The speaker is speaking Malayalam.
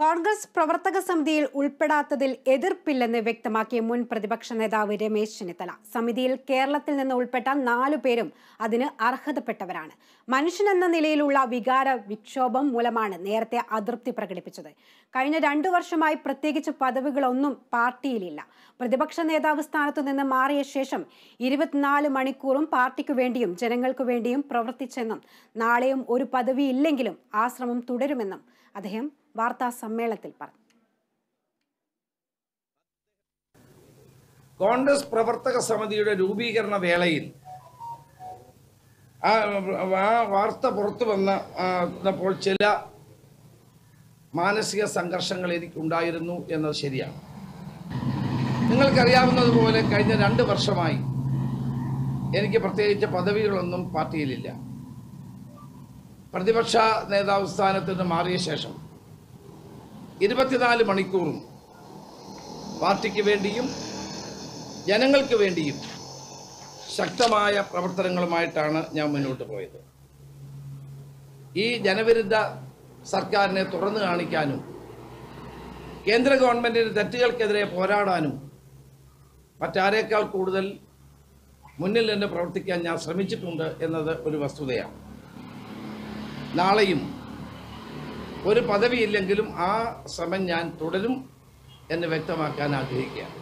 കോൺഗ്രസ് പ്രവർത്തക സമിതിയിൽ ഉൾപ്പെടാത്തതിൽ എതിർപ്പില്ലെന്ന് വ്യക്തമാക്കിയ മുൻ പ്രതിപക്ഷ നേതാവ് രമേശ് ചെന്നിത്തല. സമിതിയിൽ കേരളത്തിൽ നിന്ന് ഉൾപ്പെട്ട നാലു പേരും അതിന് അർഹതപ്പെട്ടവരാണ്. മനുഷ്യനെന്ന നിലയിലുള്ള വികാര വിക്ഷോഭം മൂലമാണ് നേരത്തെ അതൃപ്തി പ്രകടിപ്പിച്ചത്. കഴിഞ്ഞ രണ്ടു വർഷമായി പ്രത്യേകിച്ച് പദവികളൊന്നും പാർട്ടിയിലില്ല. പ്രതിപക്ഷ നേതാവ് സ്ഥാനത്തു നിന്ന് മാറിയ ശേഷം ഇരുപത്തിനാല് മണിക്കൂറും പാർട്ടിക്കു വേണ്ടിയും ജനങ്ങൾക്കു വേണ്ടിയും പ്രവർത്തിച്ചെന്നും നാളെയും ഒരു പദവി ഇല്ലെങ്കിലും ആ ശ്രമം തുടരുമെന്നും അദ്ദേഹം വാർത്താ സമ്മേളനത്തിൽ പറഞ്ഞു. കോൺഗ്രസ് പ്രവർത്തക സമിതിയുടെ രൂപീകരണ വേളയിൽ ആ വാർത്ത പുറത്തു വന്ന വന്നപ്പോൾ ചില മാനസിക സംഘർഷങ്ങൾ എനിക്കുണ്ടായിരുന്നു എന്നത് ശരിയാണ്. നിങ്ങൾക്കറിയാവുന്നതുപോലെ കഴിഞ്ഞ രണ്ട് വർഷമായി എനിക്ക് പ്രത്യേകിച്ച് പദവികളൊന്നും പാർട്ടിയിലില്ല പ്രതിപക്ഷ നേതാവ് സ്ഥാനത്ത് നിന്ന് മാറിയ ശേഷം ഇരുപത്തിനാല് മണിക്കൂറും പാർട്ടിക്ക് വേണ്ടിയും ജനങ്ങൾക്ക് വേണ്ടിയും ശക്തമായ പ്രവർത്തനങ്ങളുമായിട്ടാണ് ഞാൻ മുന്നോട്ട് പോയത്. ഈ ജനവിരുദ്ധ സർക്കാരിനെ തുറന്നു കാണിക്കാനും കേന്ദ്ര ഗവൺമെന്റിന്റെ തെറ്റുകൾക്കെതിരെ പോരാടാനും മറ്റാരേക്കാൾ കൂടുതൽ മുന്നിൽ നിന്ന് പ്രവർത്തിക്കാൻ ഞാൻ ശ്രമിച്ചിട്ടുണ്ട് എന്നത് ഒരു വസ്തുതയാണ്. നാളെയും ഒരു പദവിയില്ലെങ്കിലും ആ ശ്രമം ഞാൻ തുടരും എന്ന് വ്യക്തമാക്കാൻ ആഗ്രഹിക്കുകയാണ്.